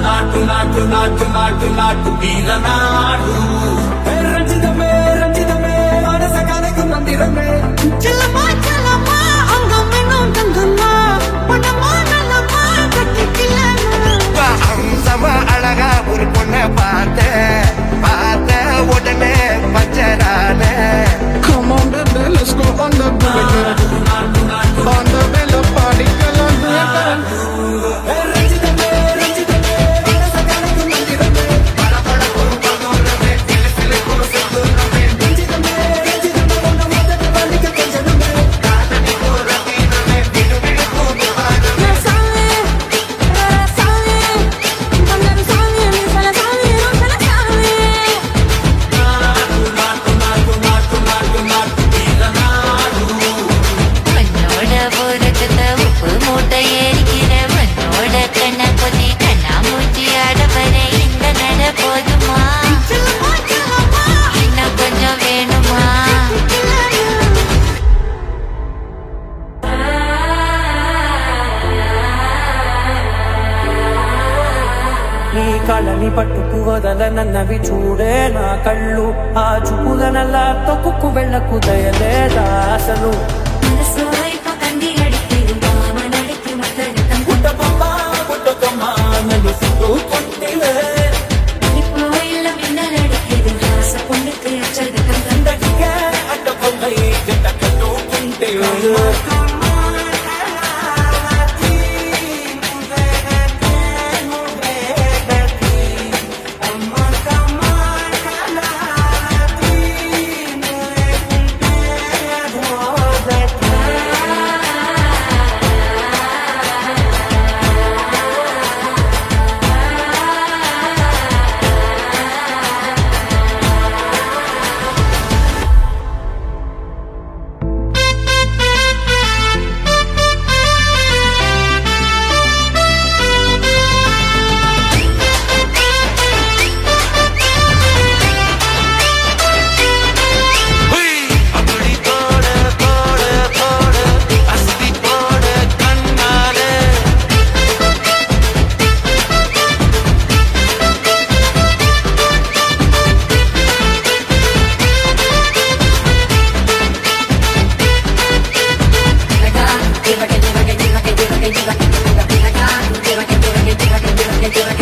నాటు నాటు నాటు నాటు నాటు నాటు వీర నాడు రంజితమే రంజితమే మనస కనకు మందిరమే కళని పట్టుకు వదల నన్నవి చూడే నా కళ్ళు. ఆ చూపుల తొక్కు వెళ్ళకు దయలేదా అసలు? que